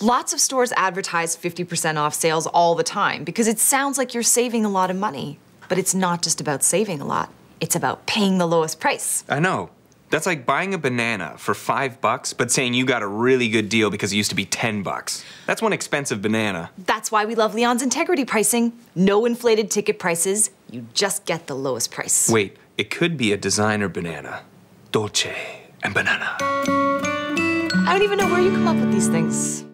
Lots of stores advertise 50% off sales all the time because it sounds like you're saving a lot of money. But it's not just about saving a lot, it's about paying the lowest price. I know. That's like buying a banana for five bucks, but saying you got a really good deal because it used to be 10 bucks. That's one expensive banana. That's why we love Leon's integrity pricing. No inflated ticket prices, you just get the lowest price. Wait, it could be a designer banana. Dolce and banana. I don't even know where you come up with these things.